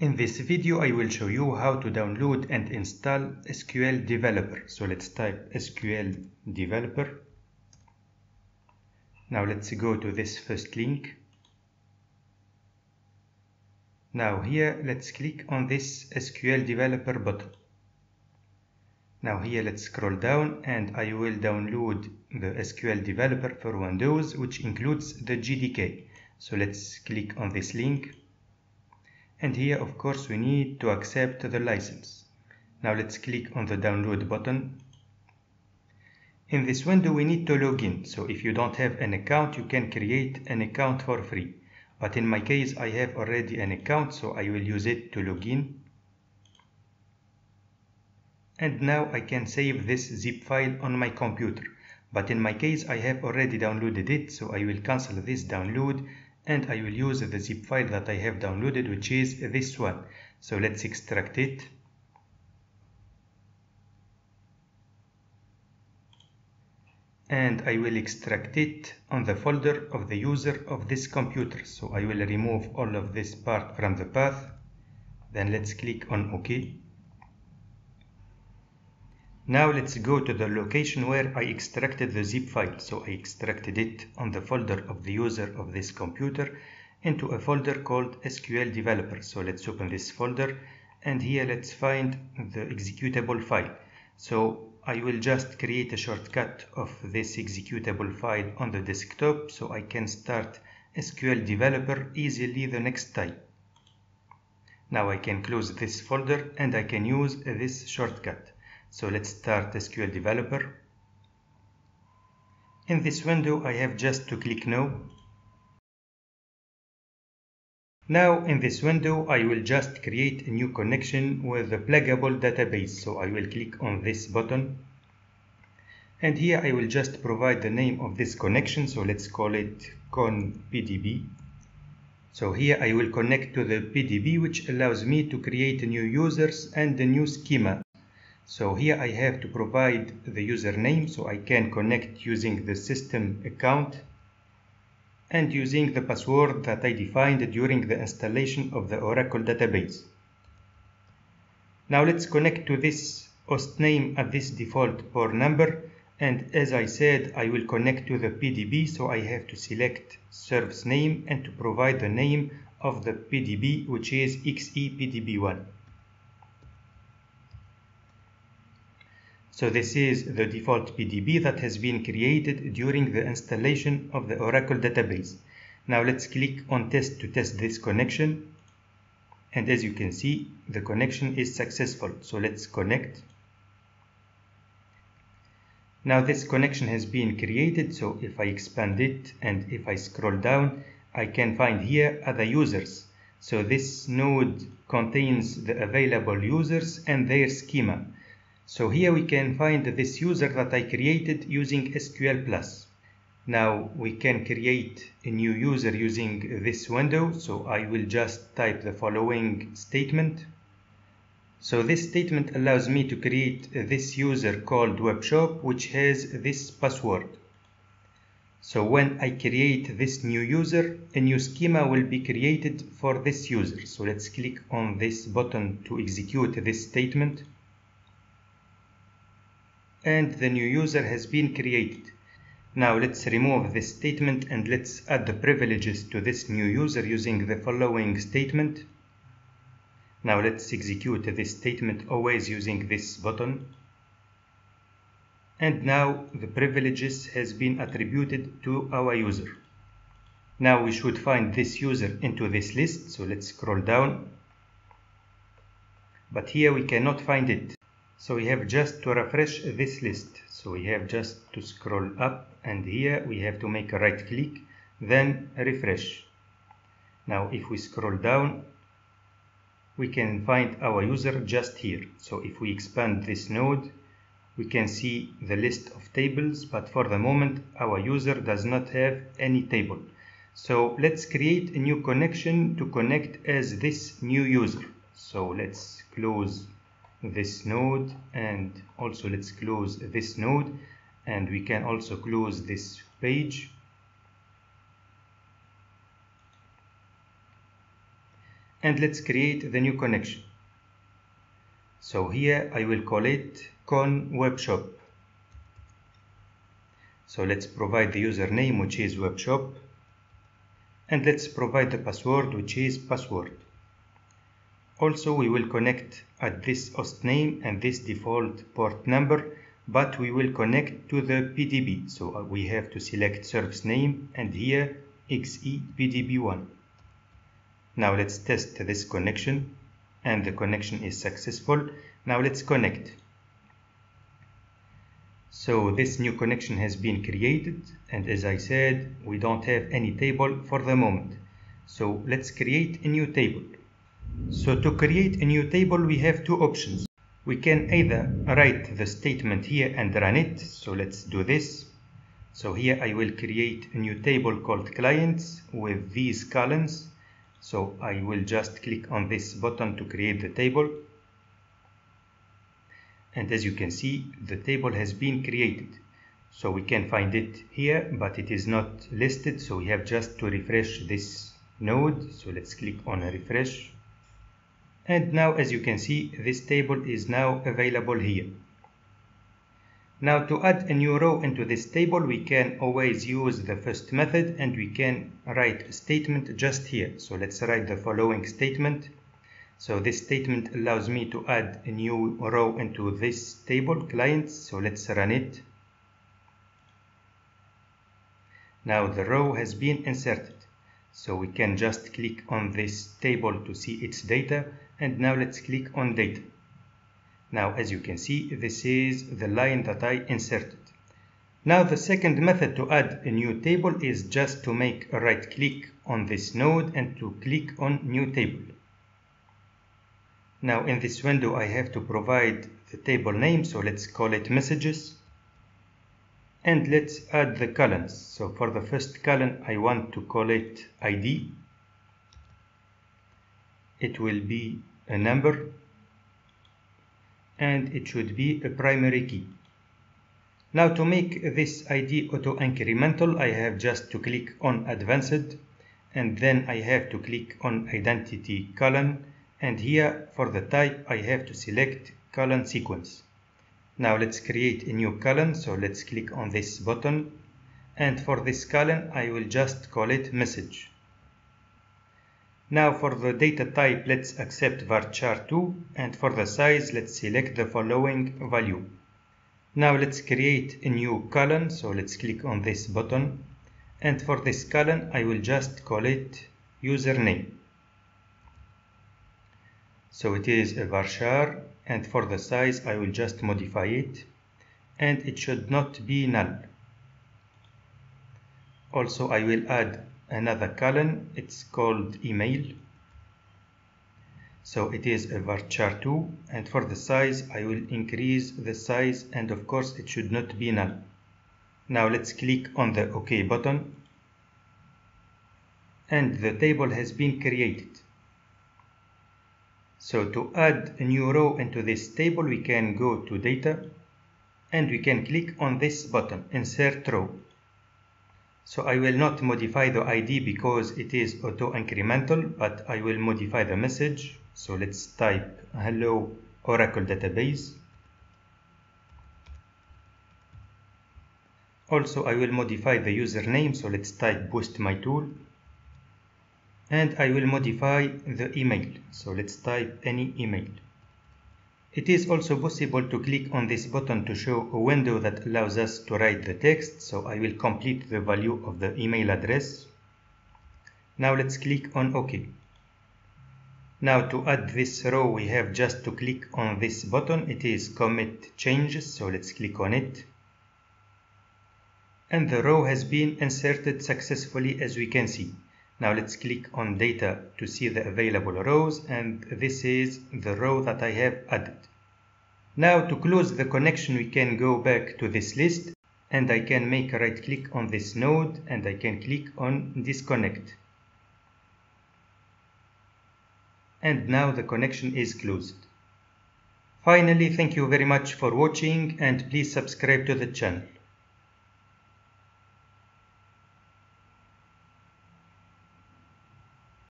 In this video I will show you how to download and install SQL Developer. So let's type SQL Developer. Now let's go to this first link. Now here let's click on this SQL Developer button. Now here let's scroll down and I will download the SQL Developer for Windows which includes the JDK. So let's click on this link and here of course we need to accept the license. Now let's click on the download button. In this window we need to log in so if you don't have an account you can create an account for free but in my case I have already an account so I will use it to log in and now I can save this zip file on my computer but in my case I have already downloaded it so I will cancel this download and I will use the zip file that I have downloaded which is this one. So let's extract it. And I will extract it on the folder of the user of this computer. So I will remove all of this part from the path. Then let's click on OK now let's go to the location where I extracted the zip file. So I extracted it on the folder of the user of this computer into a folder called SQL Developer. So let's open this folder and here let's find the executable file. So I will just create a shortcut of this executable file on the desktop so I can start SQL Developer easily the next time. Now I can close this folder and I can use this shortcut. So let's start SQL Developer. In this window, I have just to click No. Now in this window, I will just create a new connection with the pluggable database. So I will click on this button. And here I will just provide the name of this connection. So let's call it conpdb. So here I will connect to the PDB, which allows me to create new users and a new schema. So here I have to provide the username so I can connect using the system account and using the password that I defined during the installation of the Oracle database. Now let's connect to this host name at this default port number and as I said I will connect to the PDB so I have to select service name and to provide the name of the PDB which is XEPDB1. So this is the default PDB that has been created during the installation of the Oracle database. Now let's click on test to test this connection. And as you can see, the connection is successful. So let's connect. Now this connection has been created. So if I expand it and if I scroll down, I can find here other users. So this node contains the available users and their schema. So here we can find this user that I created using SQL+. Now we can create a new user using this window. So I will just type the following statement. So this statement allows me to create this user called webshop which has this password. So when I create this new user, a new schema will be created for this user. So let's click on this button to execute this statement and the new user has been created. Now let's remove this statement and let's add the privileges to this new user using the following statement. Now let's execute this statement always using this button. And now the privileges has been attributed to our user. Now we should find this user into this list. So let's scroll down. But here we cannot find it. So we have just to refresh this list. So we have just to scroll up and here we have to make a right click, then refresh. Now if we scroll down, we can find our user just here. So if we expand this node, we can see the list of tables, but for the moment our user does not have any table. So let's create a new connection to connect as this new user. So let's close this node and also let's close this node and we can also close this page. And let's create the new connection. So here I will call it con webshop. So let's provide the username which is webshop and let's provide the password which is password also we will connect at this host name and this default port number but we will connect to the PDB so uh, we have to select service name and here XEPDB1 now let's test this connection and the connection is successful. Now let's connect. So this new connection has been created and as I said we don't have any table for the moment. So let's create a new table so to create a new table we have two options. We can either write the statement here and run it. So let's do this. So here I will create a new table called clients with these columns. So I will just click on this button to create the table. And as you can see the table has been created. So we can find it here but it is not listed. So we have just to refresh this node. So let's click on refresh and now as you can see this table is now available here. Now to add a new row into this table we can always use the first method and we can write a statement just here. So let's write the following statement. So this statement allows me to add a new row into this table clients. So let's run it. Now the row has been inserted. So we can just click on this table to see its data and now let's click on data now as you can see this is the line that I inserted. Now the second method to add a new table is just to make a right click on this node and to click on new table. Now in this window I have to provide the table name so let's call it messages. And let's add the columns. So for the first column I want to call it ID it will be a number and it should be a primary key. Now to make this ID auto incremental I have just to click on advanced and then I have to click on identity column and here for the type I have to select column sequence. Now let's create a new column so let's click on this button and for this column I will just call it message. Now for the data type, let's accept varchar2 and for the size, let's select the following value. Now let's create a new column, so let's click on this button and for this column, I will just call it username. So it is a varchar and for the size, I will just modify it and it should not be null. Also, I will add another column it's called email. So it is a varchar2 and for the size I will increase the size and of course it should not be null. Now let's click on the OK button. And the table has been created. So to add a new row into this table we can go to data and we can click on this button insert row so I will not modify the ID because it is auto incremental, but I will modify the message. So let's type hello Oracle database. Also, I will modify the username. So let's type boost my tool. And I will modify the email. So let's type any email. It is also possible to click on this button to show a window that allows us to write the text, so I will complete the value of the email address. Now let's click on OK. Now to add this row we have just to click on this button, it is commit changes, so let's click on it. And the row has been inserted successfully as we can see. Now let's click on data to see the available rows and this is the row that I have added. Now to close the connection we can go back to this list and I can make a right click on this node and I can click on disconnect. And now the connection is closed. Finally, thank you very much for watching and please subscribe to the channel.